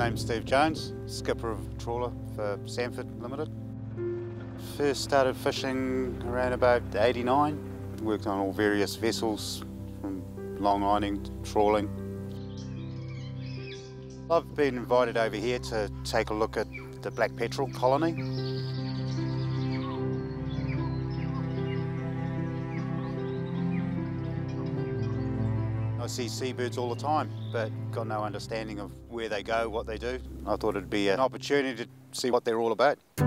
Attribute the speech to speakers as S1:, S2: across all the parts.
S1: name's Steve Jones, skipper of trawler for Sanford Limited. First started fishing around about 89. Worked on all various vessels, from long lining to trawling. I've been invited over here to take a look at the black petrel colony. I see seabirds all the time, but got no understanding of where they go, what they do. I thought it'd be an opportunity to see what they're all about.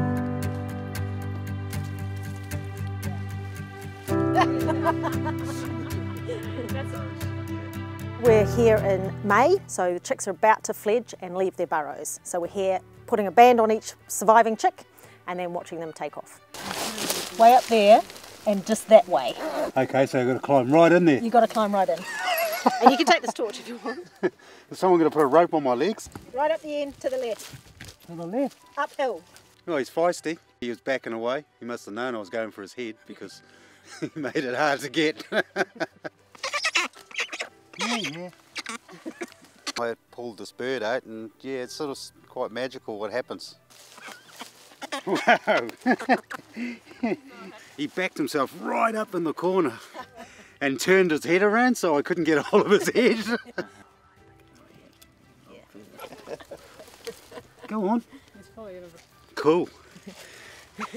S2: We're here in May, so the chicks are about to fledge and leave their burrows. So we're here putting a band on each surviving chick and then watching them take off. Way up there and just that way.
S1: Okay, so I've got to climb right in there.
S2: You've got to climb right in. And you can take this torch if you want.
S1: Is someone going to put a rope on my legs?
S2: Right up the end to the left.
S1: To the left.
S2: Uphill.
S1: Oh, he's feisty. He was backing away. He must have known I was going for his head because he made it hard to get. yeah, yeah. I pulled this bird out and yeah, it's sort of quite magical what happens. Wow! he backed himself right up in the corner and turned his head around so I couldn't get a hold of his head. Go on. Cool.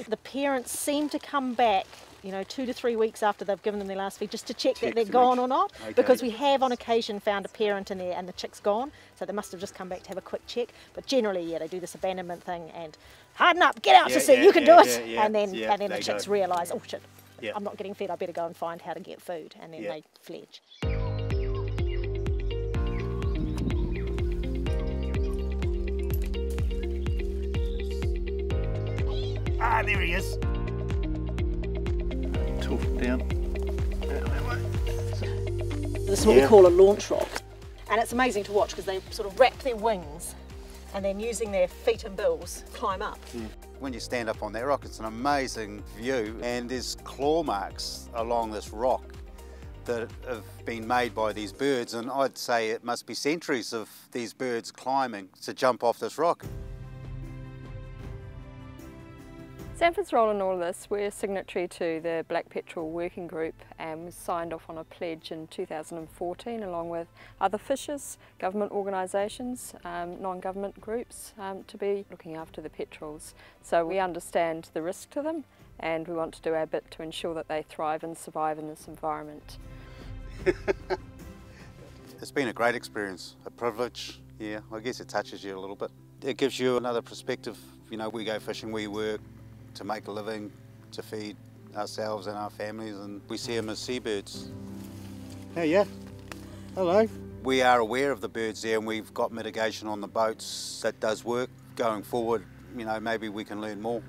S2: The parents seem to come back, you know, two to three weeks after they've given them their last feed just to check,
S1: Check
S2: that they're gone or not.
S1: Okay.
S2: Because we have on occasion found a parent in there and the chick's gone, so they must have just come back to have a quick check. But generally, yeah, they do this abandonment thing and harden up, get out
S1: Yeah,
S2: to sea,
S1: yeah,
S2: you can
S1: yeah,
S2: do it.
S1: yeah, yeah,
S2: and then
S1: yeah,
S2: and then the chicks realise, oh shit,
S1: Yeah.
S2: I'm not getting fed, I better go and find how to get food, and then
S1: Yeah.
S2: they fledge.
S1: Ah, there he is.
S3: Tilt down.
S2: This is what
S1: Yeah.
S2: we call a launch rock. And it's amazing to watch because they sort of wrap their wings and then using their feet and bills climb up.
S1: When you stand up on that rock, it's an amazing view, and there's claw marks along this rock that have been made by these birds, and I'd say it must be centuries of these birds climbing to jump off this rock.
S4: Sanford's role in all this, we're signatory to the Black Petrel Working Group and we signed off on a pledge in 2014 along with other fishers, government organisations, um, non-government groups um, to be looking after the petrels. So we understand the risk to them and we want to do our bit to ensure that they thrive and survive in this environment.
S1: It's been a great experience, a privilege. Yeah, I guess it touches you a little bit. It gives you another perspective. You know, we go fishing, we work to make a living, to feed ourselves and our families, and we see them as seabirds. Hey, yeah. Hello. We are aware of the birds there, and we've got mitigation on the boats that does work. Going forward, you know, maybe we can learn more.